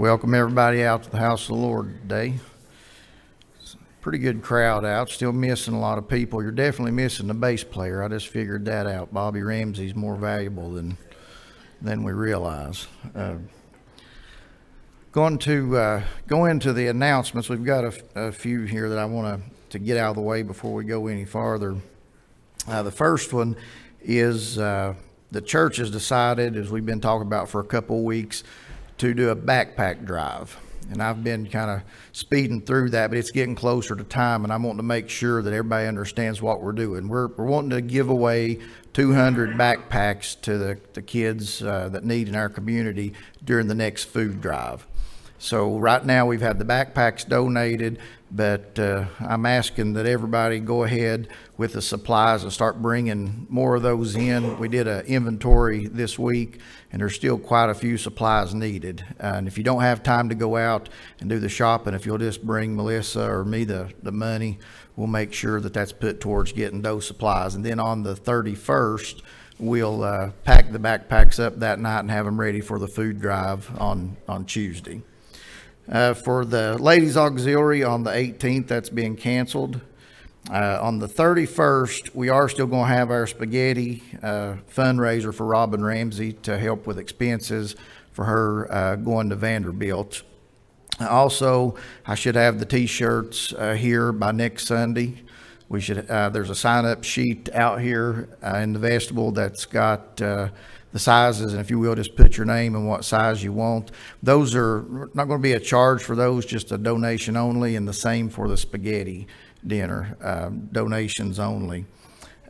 welcome everybody out to the house of the Lord today. Pretty good crowd out. Still missing a lot of people. You're definitely missing the bass player. I just figured that out. Bobby Ramsey's more valuable than than we realize. Uh, going to uh, go into the announcements. We've got a, a few here that I want to to get out of the way before we go any farther. Uh, the first one is uh, the church has decided, as we've been talking about for a couple of weeks, to do a backpack drive. And I've been kind of speeding through that, but it's getting closer to time, and I'm wanting to make sure that everybody understands what we're doing. We're, we're wanting to give away 200 backpacks to the, the kids uh, that need in our community during the next food drive. So right now, we've had the backpacks donated, but uh, I'm asking that everybody go ahead with the supplies and start bringing more of those in. We did an inventory this week, and there's still quite a few supplies needed. Uh, And if you don't have time to go out and do the shopping, if you'll just bring Melissa or me the, the money, we'll make sure that that's put towards getting those supplies. And then on the 31st, we'll uh, pack the backpacks up that night and have them ready for the food drive on, on Tuesday. Uh, for the ladies auxiliary on the 18th, that's being canceled. Uh, on the 31st, we are still going to have our spaghetti uh, fundraiser for Robin Ramsey to help with expenses for her uh, going to Vanderbilt. Also, I should have the T-shirts uh, here by next Sunday. We should. Uh, there's a sign-up sheet out here in the vestibule that's got the sizes, and if you will, just put your name and what size you want. Those are not going to be a charge for those, just a donation only, and the same for the spaghetti dinner, um, donations only.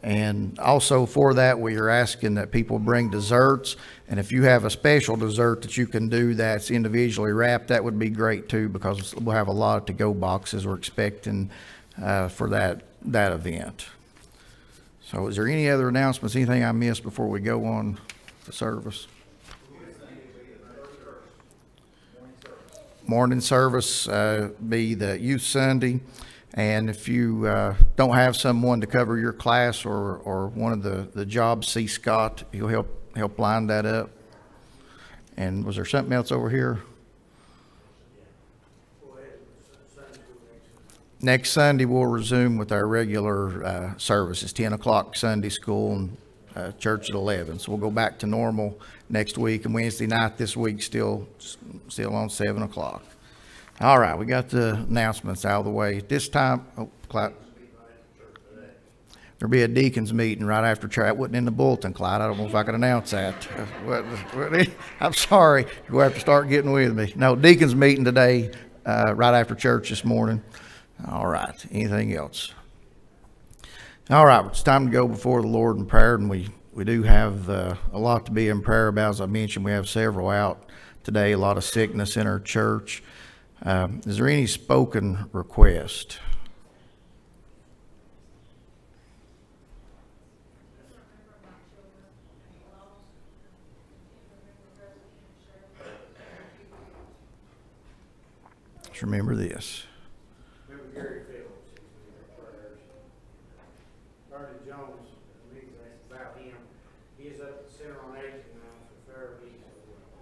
And also for that, we are asking that people bring desserts. And if you have a special dessert that you can do that's individually wrapped, that would be great too, because we'll have a lot of to-go boxes we're expecting uh, for that, that event. So is there any other announcements, anything I missed before we go on service? Morning service uh, be the youth Sunday. And if you uh, don't have someone to cover your class or, or one of the, the jobs, see Scott, he'll help, help line that up. And was there something else over here? Next Sunday, we'll resume with our regular uh, services, 10 o'clock Sunday school and uh, church at 11. So we'll go back to normal next week, and Wednesday night this week, still, still on 7 o'clock. All right, we got the announcements out of the way. This time, oh, Clyde. There'll be a deacons meeting right after church. That wasn't in the bulletin, Clyde. I don't know if I can announce that. I'm sorry. You'll have to start getting with me. No, deacons meeting today, uh, right after church this morning. All right. Anything else? All right, it's time to go before the Lord in prayer, and we, we do have uh, a lot to be in prayer about. As I mentioned, we have several out today, a lot of sickness in our church. Um, Is there any spoken request? Remember this. Remember Gary Phillips, he's in our prayers. Bernie Jones, the meeting about him, he is up at Center on Aging now for therapy, so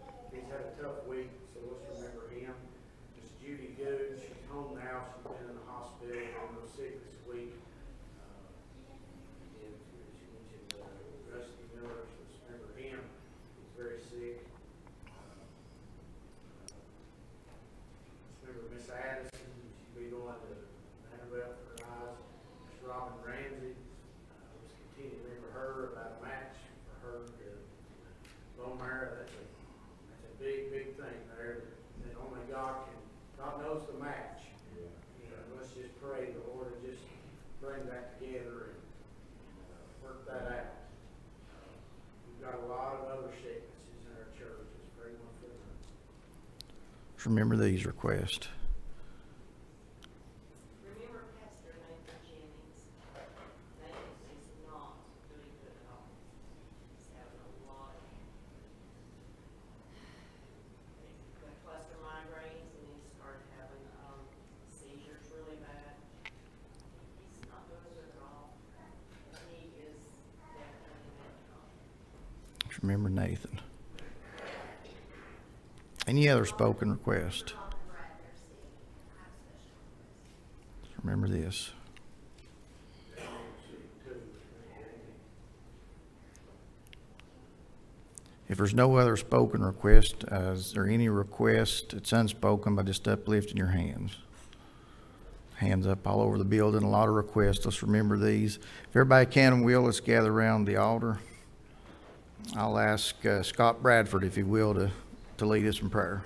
uh, he's had a tough week, so let's remember him. Miss Judy Good, she's home now, she's been in the hospital, been real sick this week. Uh, And she mentioned uh, Rusty Miller, so let's remember him, he's very sick. Uh, Remember Miss Addison, she'd be going to Vanderbilt for her eyes. Miss Robin Ramsey, uh, let's continue to remember her about a match for her to bone marrow. That's a, that's a big, big thing there that only God can, God knows the match. You know, let's just pray the Lord will just bring that together and uh, work that out. Uh, We've got a lot of other sicknesses in our church. Let's pray one for them. Just remember these requests. Remember Pastor Nathan Jennings? Nathan is not doing good at all. He's having a lot of, he's cluster migraines and he started having, um, seizures really bad. He's not doing good at all. He is definitely mental. Remember Nathan. Any other spoken request? Remember this. If there's no other spoken request, uh, is there any request that's unspoken by just uplifting your hands? Hands up all over the building, a lot of requests. Let's remember these. If everybody can and will, let's gather around the altar. I'll ask uh, Scott Bradford, if he will, to, to lead us in prayer.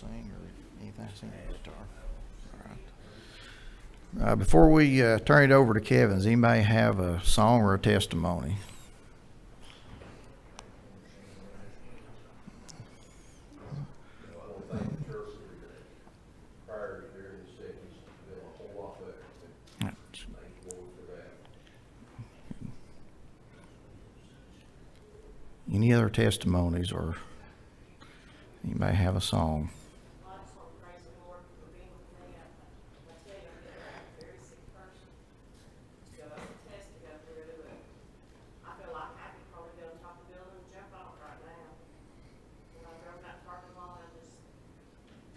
Sing or anything? Sing the guitar. All right. Uh, before we uh, turn it over to Kevin, does anybody have a song or a testimony? Any other testimonies or anybody have a song? Well, I just want to praise the Lord for being with me. I, I tell you, I'm getting a very sick person. Go up and test to go through, but I feel like I could probably go on top of the building and jump off right now. When I drove that parking lot, I just,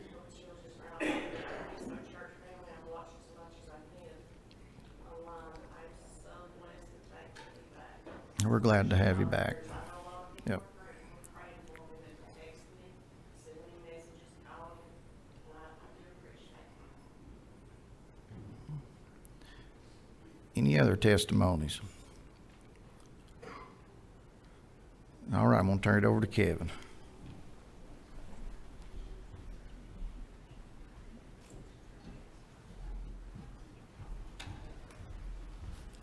little chills just ran off. me. I miss my church family. I'm watching as much as I can online. I'm so blessed and thankful to be back. We're glad to have you back. I know a lot of people Yep. are praying, praying for me, that text me, send me messages, call me, and I, I do appreciate it. Any other testimonies? All right, I'm going to turn it over to Kevin.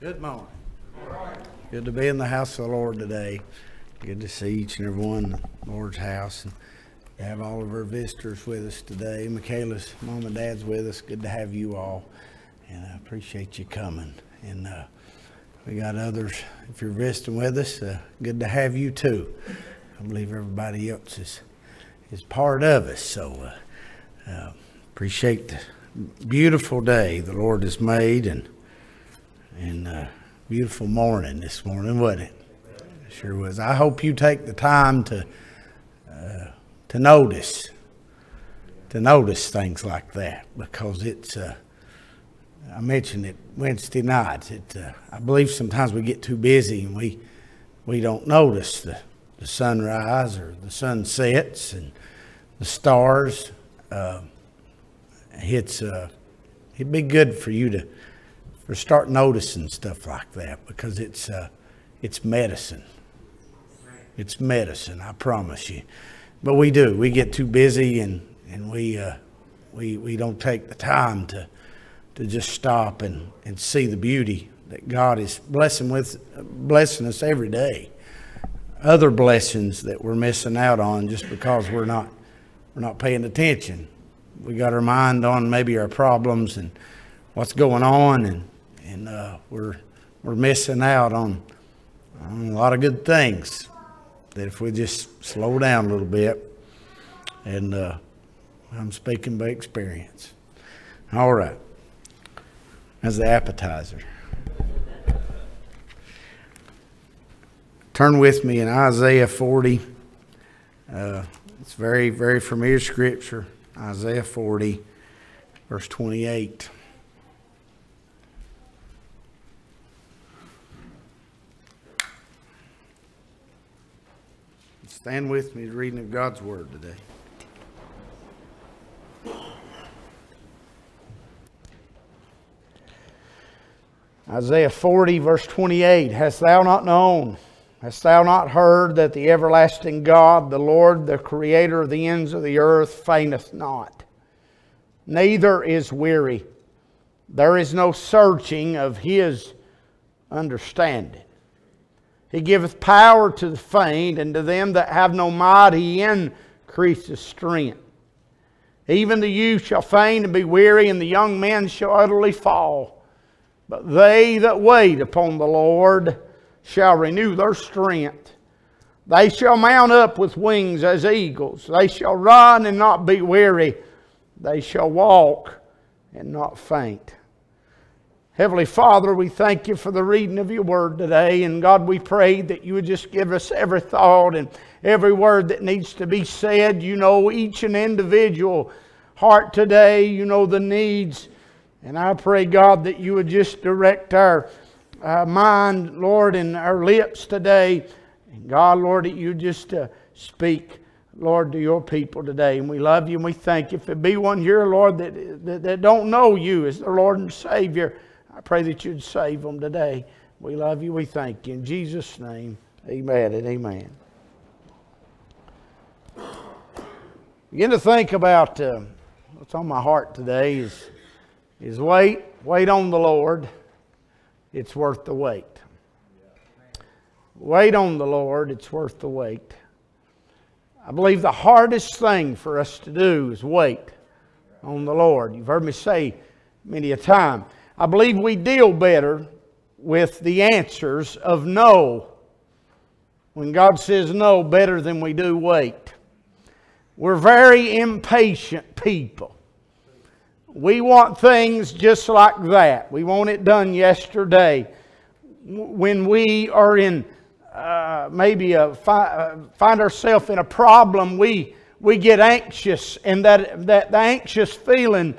Good morning. Good to be in the house of the Lord today. Good to see each and every one in the Lord's house and have all of our visitors with us today. Michaela's mom and dad's with us. Good to have you all. And I appreciate you coming. And uh, we got others, if you're visiting with us, uh, good to have you too. I believe everybody else is, is part of us. So uh, uh, appreciate the beautiful day the Lord has made and and uh, beautiful morning this morning, wasn't it? It Sure was. I hope you take the time to uh, to notice to notice things like that because it's. Uh, I mentioned it Wednesday night. It, uh, I believe sometimes we get too busy and we we don't notice the, the sunrise or the sunsets and the stars. Uh, it's uh, it'd be good for you to or start noticing stuff like that because it's uh, it's medicine. It's medicine, I promise you. But we do. We get too busy and and we uh, we we don't take the time to to just stop and and see the beauty that God is blessing with blessing us every day. Other blessings that we're missing out on just because we're not we're not paying attention. We got our mind on maybe our problems and what's going on and and uh, we're we're missing out on, on a lot of good things that if we just slow down a little bit and uh, I'm speaking by experience. All right. As the appetizer. Turn with me in Isaiah 40. Uh, it's very, very familiar scripture. Isaiah 40, verse 28. Stand with me, reading of God's Word today. Isaiah 40, verse 28 Hast thou not known? Hast thou not heard that the everlasting God, the Lord, the creator of the ends of the earth, fainteth not, neither is weary? There is no searching of his understanding. He giveth power to the faint, and to them that have no might he increaseth strength. Even the youth shall faint and be weary, and the young men shall utterly fall. But they that wait upon the Lord shall renew their strength. They shall mount up with wings as eagles. They shall run and not be weary. They shall walk and not faint. Heavenly Father, we thank you for the reading of your word today. And God, we pray that you would just give us every thought and every word that needs to be said. You know each and individual heart today. You know the needs. And I pray, God, that you would just direct our uh, mind, Lord, and our lips today. And God, Lord, that you just uh, speak, Lord, to your people today. And we love you and we thank you. If there be one here, Lord, that, that, that don't know you as their Lord and Savior, I pray that you'd save them today. We love you. We thank you. In Jesus' name, amen and amen. Begin to think about uh, what's on my heart today is, is wait, wait on the Lord. It's worth the wait. Wait on the Lord. It's worth the wait. I believe the hardest thing for us to do is wait on the Lord. You've heard me say many a time. I believe we deal better with the answers of no when God says no better than we do wait. We're very impatient people. We want things just like that. We want it done yesterday. When we are in uh, maybe a, fi- find ourselves in a problem, we, we get anxious, and that, that the anxious feeling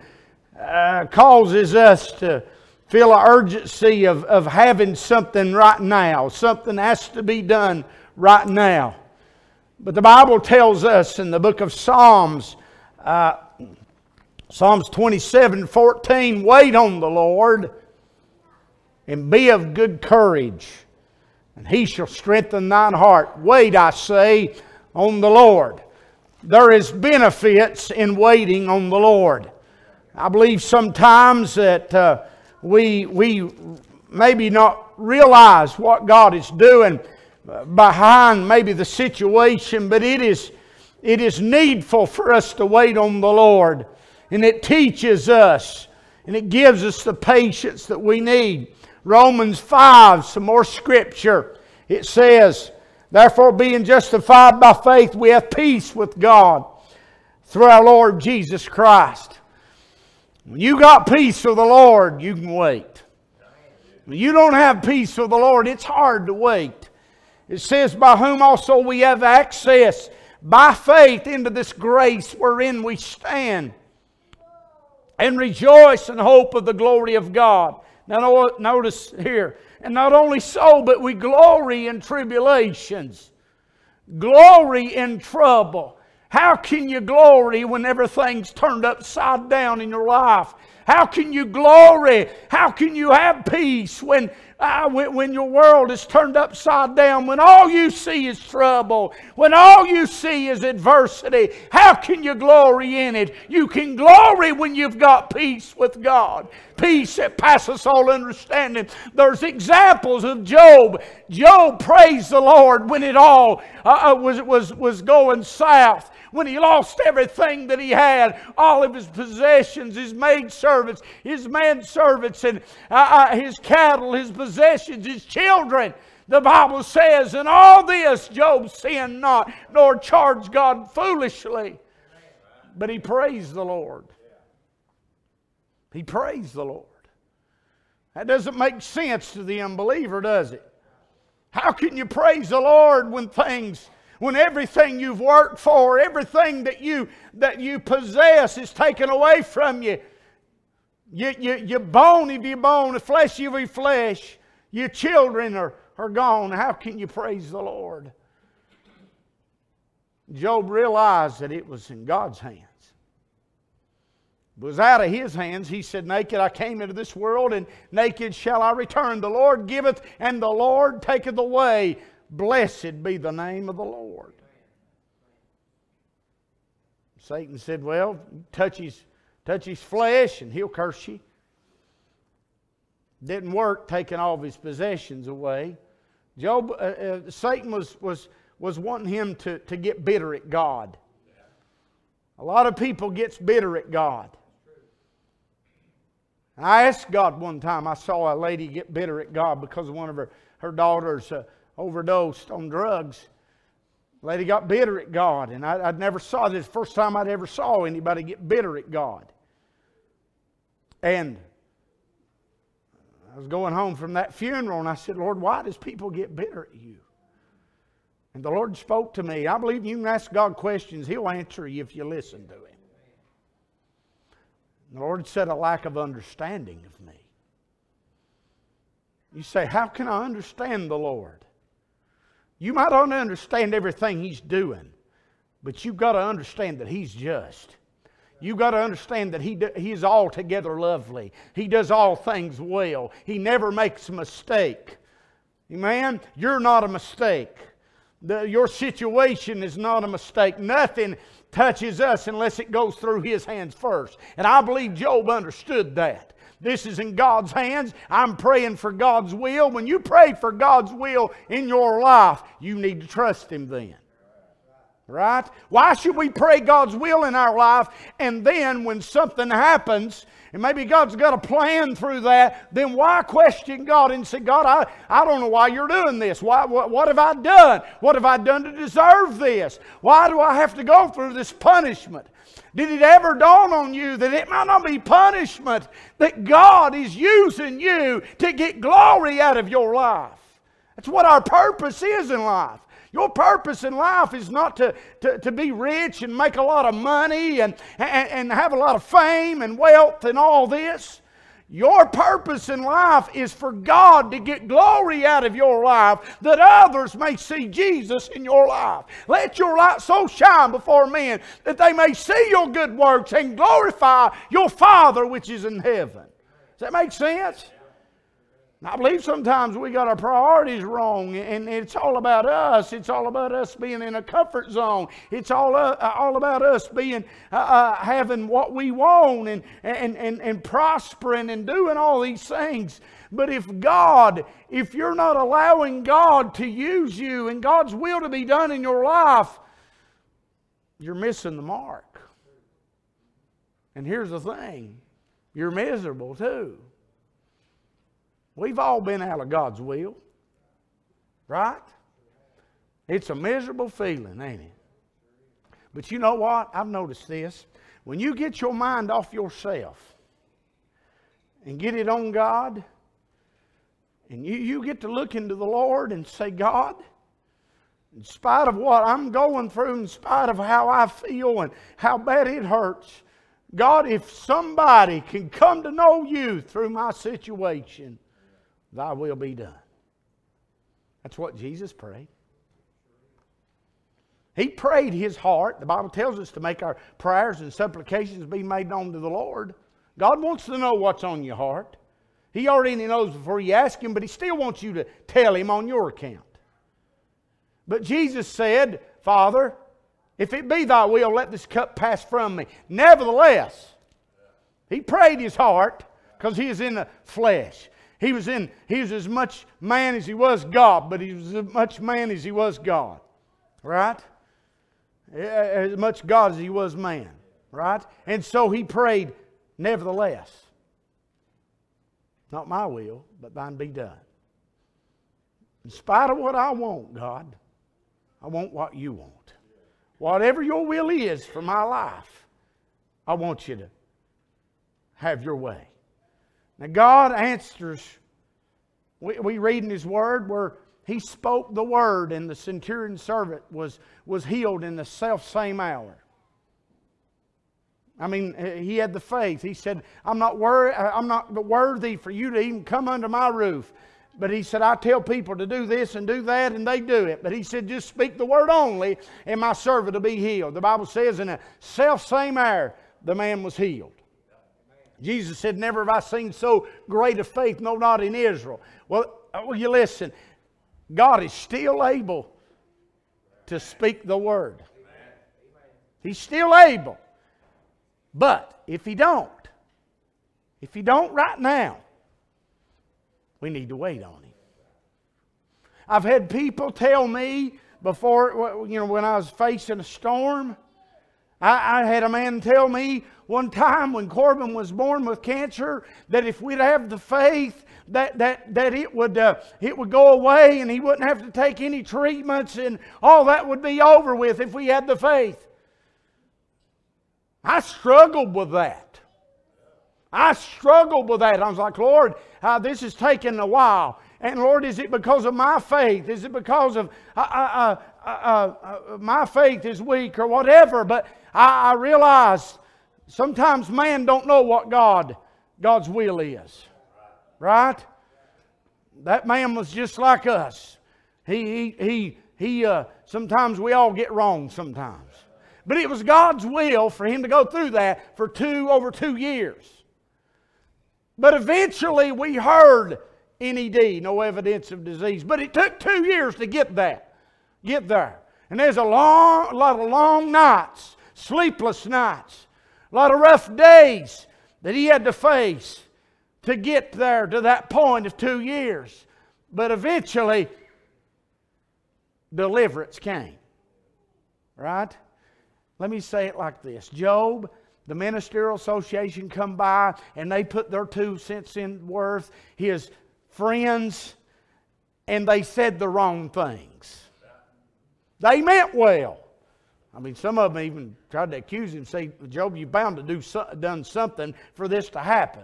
uh, causes us to feel an urgency of, of having something right now. Something has to be done right now. But the Bible tells us in the book of Psalms, uh, Psalms 27 14, wait on the Lord and be of good courage, and he shall strengthen thine heart. Wait, I say, on the Lord. There is benefits in waiting on the Lord. I believe sometimes that uh, we, we maybe not realize what God is doing behind maybe the situation, but it is, it is needful for us to wait on the Lord. And it teaches us and it gives us the patience that we need. Romans 5, some more scripture. It says, Therefore, being justified by faith, we have peace with God through our Lord Jesus Christ. When you got peace with the Lord, you can wait. When you don't have peace with the Lord, it's hard to wait. It says, By whom also we have access by faith into this grace wherein we stand and rejoice in hope of the glory of God. Now, notice here, and not only so, but we glory in tribulations, glory in trouble how can you glory when everything's turned upside down in your life? How can you glory? How can you have peace when, uh, when, when, your world is turned upside down? When all you see is trouble? When all you see is adversity? How can you glory in it? You can glory when you've got peace with God. Peace that passes all understanding. There's examples of Job. Job praised the Lord when it all uh, uh was, was, was going south when he lost everything that he had, all of his possessions, his maid servants, his man servants, and uh, uh, his cattle, his possessions, his children. The Bible says, in all this Job sinned not, nor charged God foolishly. But he praised the Lord. He praised the Lord. That doesn't make sense to the unbeliever, does it? How can you praise the Lord when things, when everything you've worked for, everything that you that you possess is taken away from you? You, you, your bone of your bone, the flesh of your flesh, your children are, are gone. How can you praise the Lord? Job realized that it was in God's hands. It was out of his hands. He said, Naked I came into this world, and naked shall I return. The Lord giveth, and the Lord taketh away. Blessed be the name of the Lord. Satan said, Well, touch his, touch his flesh, and he'll curse you. Didn't work taking all of his possessions away. Job, uh, uh, Satan was, was, was wanting him to, to get bitter at God. A lot of people gets bitter at God. I asked God one time, I saw a lady get bitter at God because one of her, her daughters uh, overdosed on drugs. Lady got bitter at God, and I, would never saw this. First time I'd ever saw anybody get bitter at God. And I was going home from that funeral, and I said, Lord, why does people get bitter at you? And the Lord spoke to me. I believe you can ask God questions, He'll answer you if you listen to Him. The Lord said, a lack of understanding of me. You say, How can I understand the Lord? You might not understand everything He's doing, but you've got to understand that He's just. You've got to understand that he, he is altogether lovely. He does all things well. He never makes a mistake. Amen? You're not a mistake. The, your situation is not a mistake. Nothing touches us unless it goes through his hands first. And I believe Job understood that. This is in God's hands. I'm praying for God's will. When you pray for God's will in your life, you need to trust him then. Right? Why should we pray God's will in our life and then when something happens and maybe God's got a plan through that, then why question God and say, God, I, I don't know why you're doing this. Why, what, what have I done? What have I done to deserve this? Why do I have to go through this punishment? Did it ever dawn on you that it might not be punishment, that God is using you to get glory out of your life? That's what our purpose is in life. Your purpose in life is not to, to, to be rich and make a lot of money and, and, and have a lot of fame and wealth and all this. Your purpose in life is for God to get glory out of your life that others may see Jesus in your life. Let your light so shine before men that they may see your good works and glorify your Father which is in heaven. Does that make sense? I believe sometimes we got our priorities wrong, and it's all about us. It's all about us being in a comfort zone. It's all, uh, all about us being uh, uh, having what we want and, and, and, and prospering and doing all these things. But if God, if you're not allowing God to use you and God's will to be done in your life, you're missing the mark. And here's the thing you're miserable too. We've all been out of God's will, right? It's a miserable feeling, ain't it? But you know what? I've noticed this. When you get your mind off yourself and get it on God, and you, you get to look into the Lord and say, God, in spite of what I'm going through, in spite of how I feel and how bad it hurts, God, if somebody can come to know you through my situation, Thy will be done. That's what Jesus prayed. He prayed his heart. The Bible tells us to make our prayers and supplications be made known to the Lord. God wants to know what's on your heart. He already knows before you ask Him, but He still wants you to tell Him on your account. But Jesus said, Father, if it be thy will, let this cup pass from me. Nevertheless, he prayed his heart because he is in the flesh. He was in, he was as much man as he was God, but he was as much man as he was God. Right? As much God as he was man. Right? And so he prayed, nevertheless. Not my will, but thine be done. In spite of what I want, God, I want what you want. Whatever your will is for my life, I want you to have your way. Now, God answers. We, we read in His Word where He spoke the word, and the centurion servant was, was healed in the self same hour. I mean, he had the faith. He said, I'm not, wor- uh, I'm not worthy for you to even come under my roof. But he said, I tell people to do this and do that, and they do it. But he said, just speak the word only, and my servant will be healed. The Bible says, in a self same hour, the man was healed. Jesus said, Never have I seen so great a faith, no, not in Israel. Well, uh, will you listen? God is still able to speak the word. He's still able. But if he don't, if he don't right now, we need to wait on him. I've had people tell me before, you know, when I was facing a storm, I, I, had a man tell me one time when Corbin was born with cancer that if we'd have the faith that, that, that it, would, uh, it would go away and he wouldn't have to take any treatments and all that would be over with if we had the faith. I struggled with that. I struggled with that. I was like, Lord, uh, this is taking a while. And Lord, is it because of my faith? Is it because of uh, uh, uh, uh my faith is weak or whatever? But I, I realize sometimes man don't know what God God's will is. Right? That man was just like us. He he he he. Uh, sometimes we all get wrong. Sometimes. But it was God's will for him to go through that for two over two years. But eventually we heard NED, no evidence of disease. But it took two years to get that, get there. And there's a long, a lot of long nights, sleepless nights, a lot of rough days that he had to face to get there to that point of two years. But eventually, deliverance came. Right? Let me say it like this Job, the Ministerial Association come by and they put their two cents in worth, his friends, and they said the wrong things. They meant well. I mean, some of them even tried to accuse him, say, Job, you're bound to do so, done something for this to happen.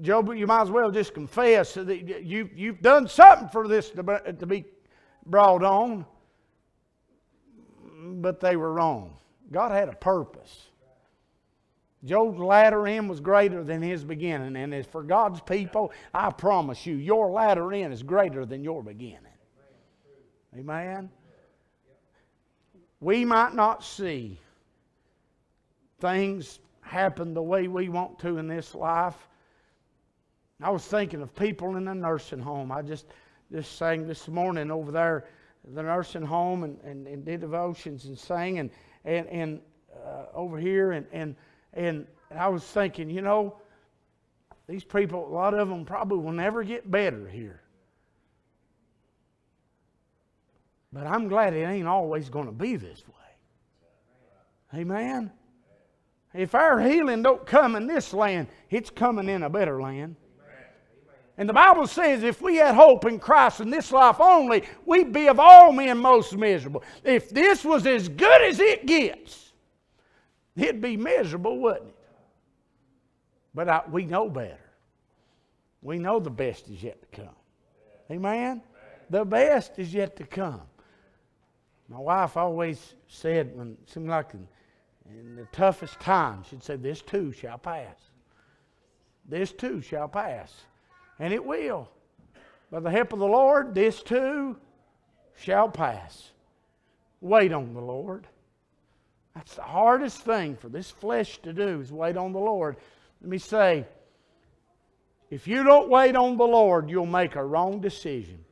Job, you might as well just confess that you, you've done something for this to, to be brought on but they were wrong. God had a purpose. Job's latter end was greater than his beginning. And as for God's people, I promise you, your latter end is greater than your beginning. Amen? We might not see things happen the way we want to in this life. I was thinking of people in the nursing home. I just just sang this morning over there the nursing home and, and, and did devotions and sang and, and, and uh, over here. And, and, and I was thinking, you know, these people, a lot of them probably will never get better here. But I'm glad it ain't always going to be this way. Amen? If our healing don't come in this land, it's coming in a better land. And the Bible says if we had hope in Christ in this life only, we'd be of all men most miserable. If this was as good as it gets, it'd be miserable, wouldn't it? But I, we know better. We know the best is yet to come. Amen? The best is yet to come. My wife always said, when it seemed like in, in the toughest times, she'd say, This too shall pass. This too shall pass and it will. By the help of the Lord, this too shall pass. Wait on the Lord. That's the hardest thing for this flesh to do is wait on the Lord. Let me say, if you don't wait on the Lord, you'll make a wrong decision.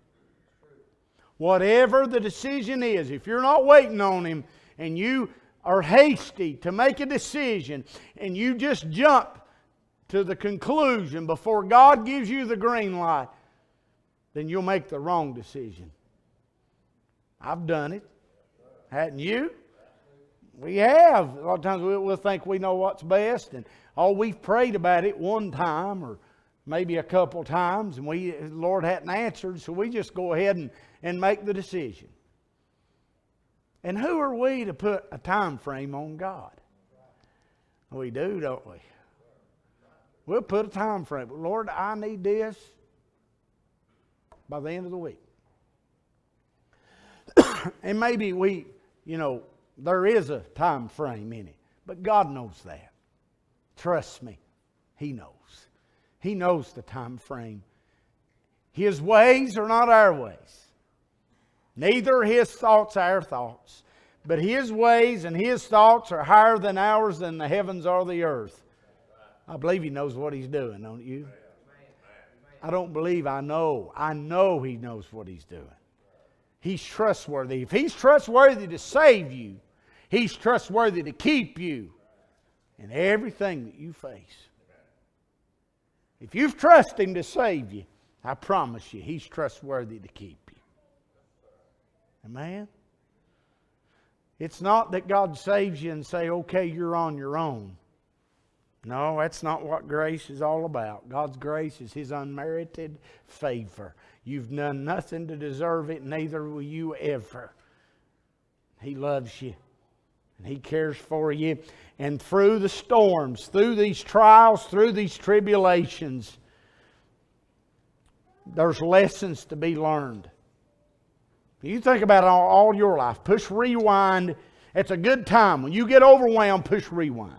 Whatever the decision is, if you're not waiting on Him and you are hasty to make a decision and you just jump to the conclusion before God gives you the green light, then you'll make the wrong decision. I've done it. Hadn't you? We have. A lot of times we'll think we know what's best, and oh, we've prayed about it one time or maybe a couple times, and we the Lord hadn't answered, so we just go ahead and, and make the decision. And who are we to put a time frame on God? We do, don't we? We'll put a time frame. Lord, I need this by the end of the week. and maybe we, you know, there is a time frame in it, but God knows that. Trust me, He knows. He knows the time frame. His ways are not our ways. Neither His thoughts our thoughts. But His ways and His thoughts are higher than ours than the heavens or the earth. I believe He knows what He's doing, don't you? I don't believe I know. I know He knows what He's doing. He's trustworthy. If He's trustworthy to save you, He's trustworthy to keep you in everything that you face. If you've trusted Him to save you, I promise you, He's trustworthy to keep. Amen? It's not that God saves you and say, okay, you're on your own. No, that's not what grace is all about. God's grace is His unmerited favor. You've done nothing to deserve it, neither will you ever. He loves you and He cares for you. And through the storms, through these trials, through these tribulations, there's lessons to be learned. You think about it all, all your life. Push rewind. It's a good time. When you get overwhelmed, push rewind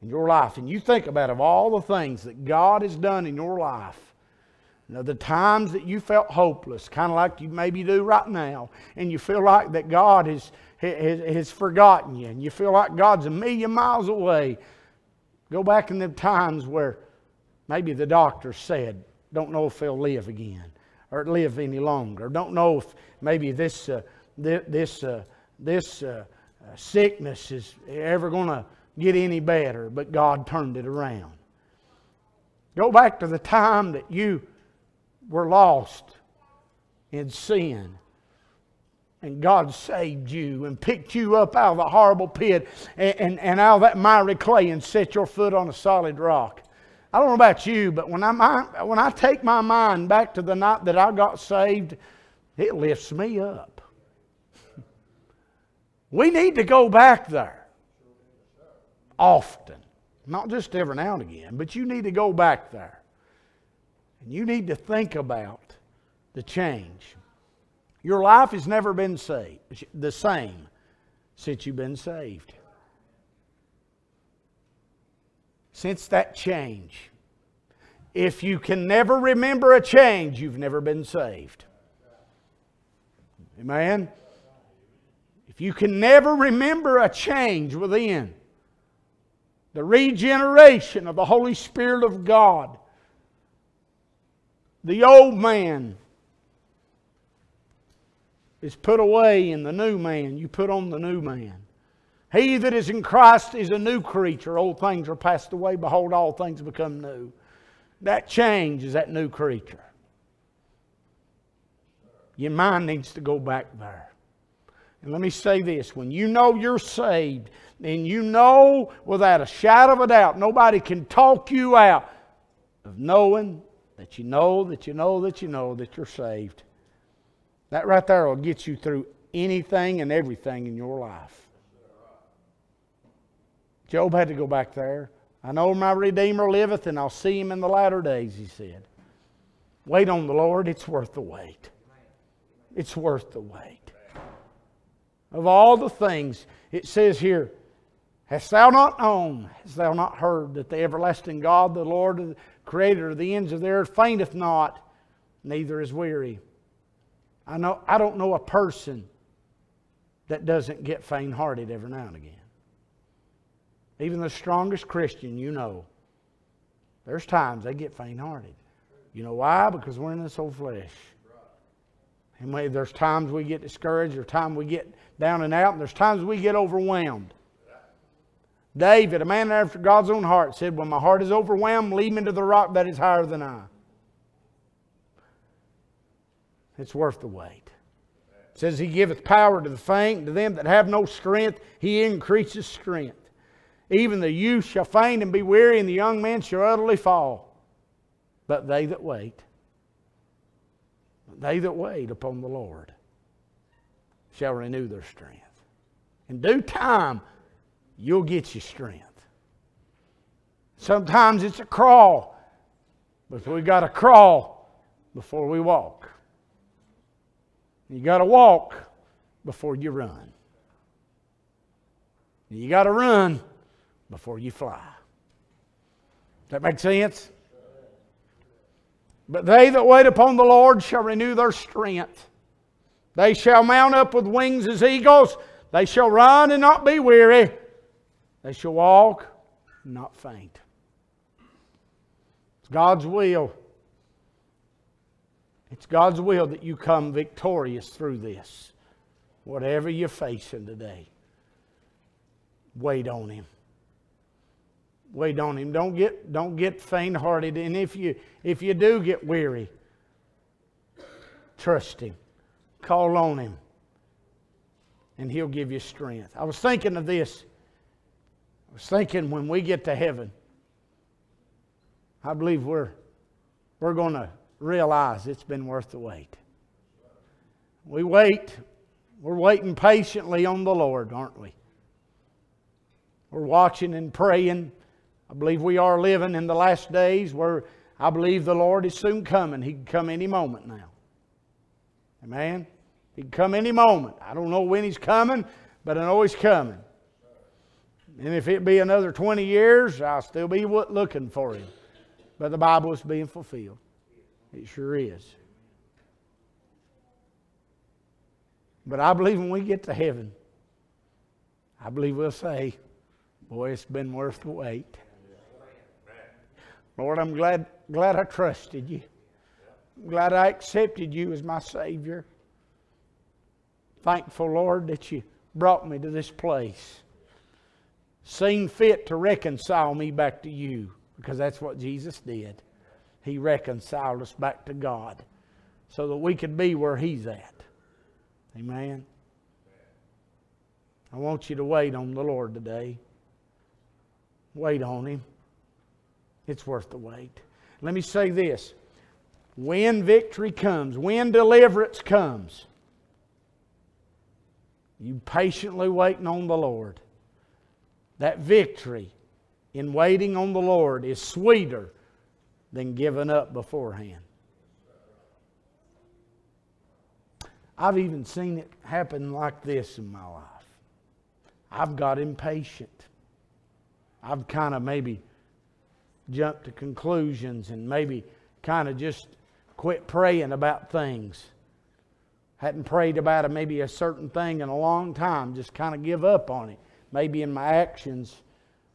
in your life. And you think about of all the things that God has done in your life. You know, the times that you felt hopeless, kind of like you maybe do right now, and you feel like that God has, has, has forgotten you, and you feel like God's a million miles away. Go back in the times where maybe the doctor said, don't know if he'll live again or live any longer. Don't know if maybe this, uh, this, uh, this uh, sickness is ever going to get any better, but God turned it around. Go back to the time that you were lost in sin. And God saved you and picked you up out of the horrible pit and, and, and out of that miry clay and set your foot on a solid rock. I don't know about you, but when I, when I take my mind back to the night that I got saved, it lifts me up. We need to go back there often, not just every now and again, but you need to go back there. And you need to think about the change. Your life has never been saved, the same since you've been saved. Since that change. If you can never remember a change, you've never been saved. Amen? If you can never remember a change within, the regeneration of the Holy Spirit of God, the old man is put away and the new man, you put on the new man. He that is in Christ is a new creature. Old things are passed away. Behold, all things become new. That change is that new creature. Your mind needs to go back there. And let me say this when you know you're saved, and you know without a shadow of a doubt, nobody can talk you out of knowing that you know that you know that you know that you're saved. That right there will get you through anything and everything in your life. Job had to go back there. I know my Redeemer liveth, and I'll see him in the latter days, he said. Wait on the Lord, it's worth the wait. It's worth the wait. Of all the things, it says here, Hast thou not known, hast thou not heard, that the everlasting God, the Lord, the creator of the ends of the earth, fainteth not, neither is weary. I, know, I don't know a person that doesn't get faint hearted every now and again. Even the strongest Christian you know, there's times they get faint hearted. You know why? Because we're in this old flesh. And there's times we get discouraged, there's times we get down and out, and there's times we get overwhelmed. David, a man after God's own heart, said, When my heart is overwhelmed, lead me to the rock that is higher than I. It's worth the wait. It says, He giveth power to the faint, to them that have no strength, He increases strength. Even the youth shall faint and be weary, and the young men shall utterly fall. But they that wait, they that wait upon the Lord shall renew their strength. In due time, you'll get your strength. Sometimes it's a crawl, but we got to crawl before we walk. You got to walk before you run. You got to run before you fly. That make sense? But they that wait upon the Lord shall renew their strength. They shall mount up with wings as eagles. They shall run and not be weary. They shall walk and not faint. It's God's will. It's God's will that you come victorious through this. Whatever you're facing today, wait on Him. Wait on Him. Don't get, don't get faint hearted. And if you, if you do get weary, trust Him. Call on Him. And He'll give you strength. I was thinking of this. I was thinking when we get to heaven, I believe we're, we're going to realize it's been worth the wait. We wait. We're waiting patiently on the Lord, aren't we? We're watching and praying. I believe we are living in the last days where I believe the Lord is soon coming. He can come any moment now. Amen? He can come any moment. I don't know when He's coming, but I know He's coming. And if it be another 20 years, I'll still be looking for Him. But the Bible is being fulfilled. It sure is. But I believe when we get to heaven, I believe we'll say, Boy, it's been worth the wait. Lord, I'm glad, glad I trusted you. I'm glad I accepted you as my Savior. Thankful, Lord, that you brought me to this place. Seen fit to reconcile me back to you, because that's what Jesus did. He reconciled us back to God so that we could be where He's at. Amen. I want you to wait on the Lord today. Wait on Him. It's worth the wait. Let me say this when victory comes, when deliverance comes, you patiently waiting on the Lord. That victory in waiting on the Lord is sweeter than giving up beforehand. I've even seen it happen like this in my life. I've got impatient. I've kind of maybe jumped to conclusions and maybe kind of just quit praying about things. Hadn't prayed about a, maybe a certain thing in a long time, just kind of give up on it. Maybe in my actions.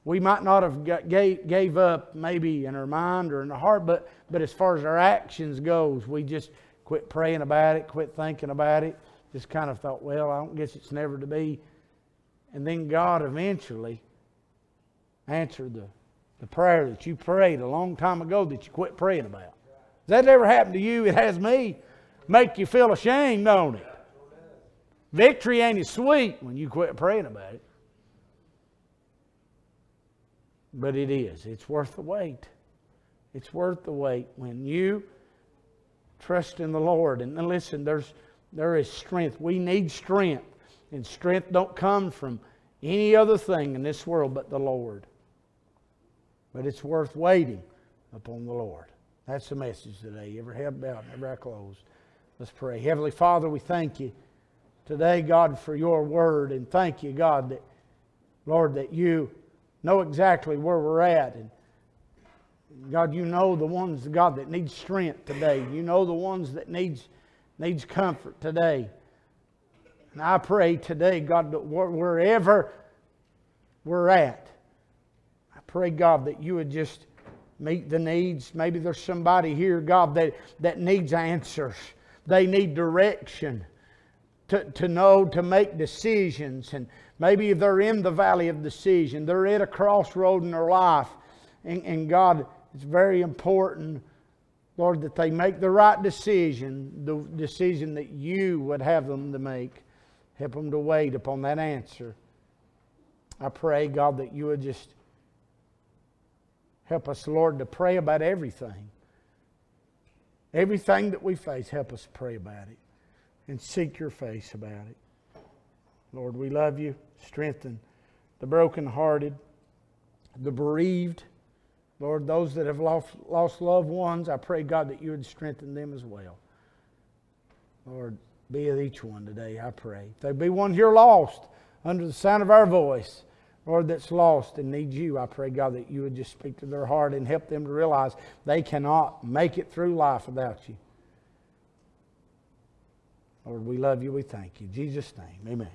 We might not have got, gave, gave up maybe in our mind or in our heart, but, but as far as our actions goes, we just quit praying about it, quit thinking about it. Just kind of thought, well, I don't guess it's never to be. And then God eventually answered the, the prayer that you prayed a long time ago that you quit praying about. Has that ever happened to you? It has me. Make you feel ashamed, don't it? Victory ain't as sweet when you quit praying about it. But it is. It's worth the wait. It's worth the wait when you trust in the Lord. And listen, there's there is strength. We need strength. And strength don't come from any other thing in this world but the Lord. But it's worth waiting upon the Lord. That's the message today. Every head bowed, every eye closed. Let's pray. Heavenly Father, we thank you today, God, for your word. And thank you, God, that, Lord, that you know exactly where we're at. And God, you know the ones, God, that need strength today. You know the ones that needs, needs comfort today. And I pray today, God, that wherever we're at, I pray, God, that you would just meet the needs. Maybe there's somebody here, God, that, that needs answers. They need direction to, to know, to make decisions. And maybe they're in the valley of decision. They're at a crossroad in their life. And, and God, it's very important, Lord, that they make the right decision, the decision that you would have them to make. Help them to wait upon that answer. I pray, God, that you would just help us, Lord, to pray about everything. Everything that we face, help us pray about it and seek your face about it. Lord, we love you. Strengthen the brokenhearted, the bereaved, Lord, those that have lost, lost loved ones, I pray, God, that you would strengthen them as well. Lord, be with each one today, I pray. If there be one here lost under the sound of our voice, Lord, that's lost and needs you, I pray, God, that you would just speak to their heart and help them to realize they cannot make it through life without you. Lord, we love you. We thank you. In Jesus' name, amen.